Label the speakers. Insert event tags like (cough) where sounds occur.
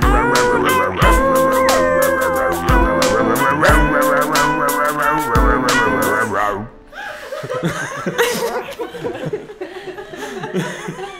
Speaker 1: Wow. Wow. (laughs)